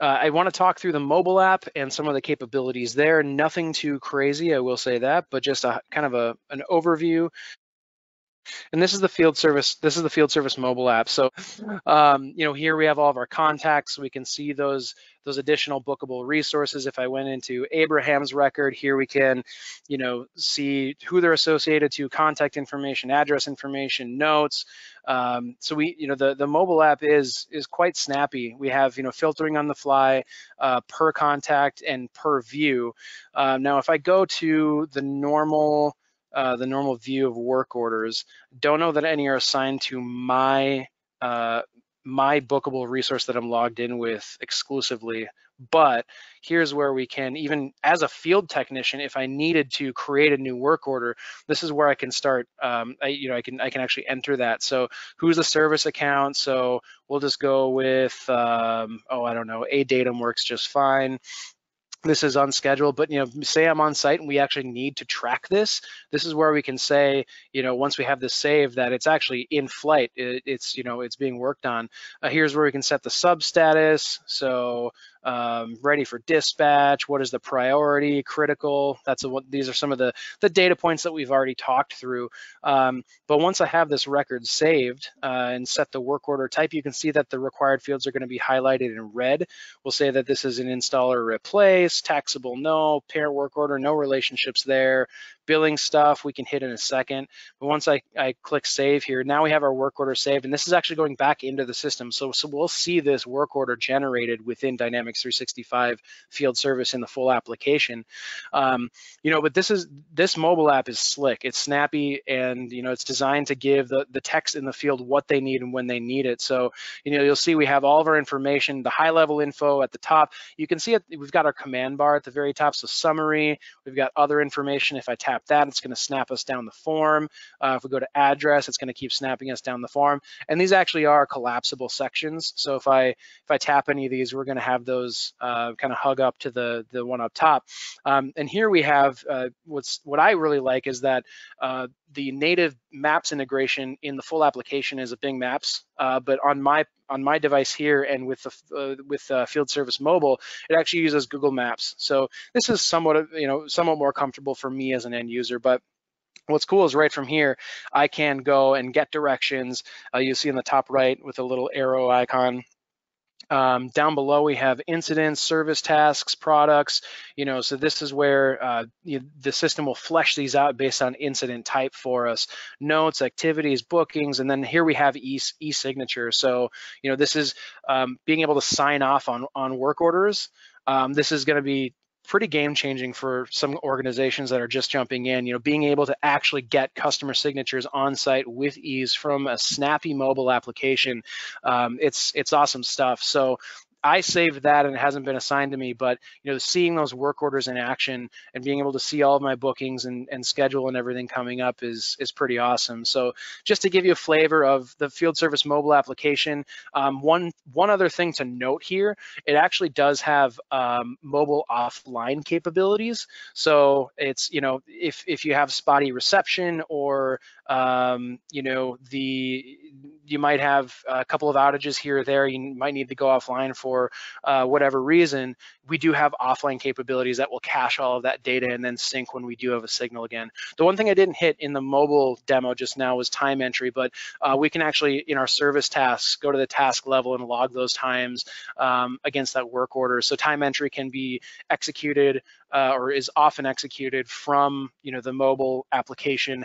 uh, I want to talk through the mobile app and some of the capabilities there. Nothing too crazy, I will say that, but just a kind of a, an overview and this is the field service, this is the field service mobile app. So, um, you know, here we have all of our contacts. We can see those, those additional bookable resources. If I went into Abraham's record, here we can, you know, see who they're associated to, contact information, address information, notes. Um, so we, you know, the, the mobile app is, is quite snappy. We have, you know, filtering on the fly uh, per contact and per view. Um, now, if I go to the normal, uh, the normal view of work orders. Don't know that any are assigned to my uh, my bookable resource that I'm logged in with exclusively. But here's where we can, even as a field technician, if I needed to create a new work order, this is where I can start. Um, I, you know, I can I can actually enter that. So who's the service account? So we'll just go with, um, oh, I don't know, a datum works just fine this is on schedule, but you know, say I'm on site and we actually need to track this. This is where we can say, you know, once we have this saved, that it's actually in flight. It, it's you know, it's being worked on. Uh, here's where we can set the sub status. So um, ready for dispatch. What is the priority? Critical. That's a, these are some of the the data points that we've already talked through. Um, but once I have this record saved uh, and set the work order type, you can see that the required fields are going to be highlighted in red. We'll say that this is an installer replace taxable no, parent work order, no relationships there, billing stuff we can hit in a second. But once I, I click save here, now we have our work order saved and this is actually going back into the system. So, so we'll see this work order generated within Dynamics 365 field service in the full application. Um, you know, but this is this mobile app is slick. It's snappy and you know it's designed to give the, the text in the field what they need and when they need it. So, you know, you'll see we have all of our information, the high level info at the top. You can see it, we've got our command bar at the very top. So summary, we've got other information. If I tap that, it's going to snap us down the form. Uh, if we go to address, it's going to keep snapping us down the form. And these actually are collapsible sections. So if I if I tap any of these, we're going to have those uh, kind of hug up to the the one up top. Um, and here we have uh, what's what I really like is that uh, the native Maps integration in the full application is a Bing Maps, uh, but on my on my device here and with the uh, with uh, Field Service Mobile, it actually uses Google Maps. So this is somewhat of you know somewhat more comfortable for me as an end user, but. What's cool is right from here, I can go and get directions. Uh, you see in the top right with a little arrow icon, um, down below, we have incidents, service tasks, products, you know, so this is where uh, you, the system will flesh these out based on incident type for us, notes, activities, bookings, and then here we have e-signature. So, you know, this is um, being able to sign off on, on work orders. Um, this is gonna be pretty game changing for some organizations that are just jumping in. You know, being able to actually get customer signatures on site with ease from a snappy mobile application, um, it's it's awesome stuff. So I saved that and it hasn't been assigned to me, but you know, seeing those work orders in action and being able to see all of my bookings and, and schedule and everything coming up is is pretty awesome. So just to give you a flavor of the field service mobile application, um, one one other thing to note here, it actually does have um, mobile offline capabilities. So it's you know if if you have spotty reception or um, you know the you might have a couple of outages here or there, you might need to go offline for uh, whatever reason, we do have offline capabilities that will cache all of that data and then sync when we do have a signal again. The one thing I didn't hit in the mobile demo just now was time entry, but uh, we can actually, in our service tasks, go to the task level and log those times um, against that work order. So time entry can be executed uh, or is often executed from you know the mobile application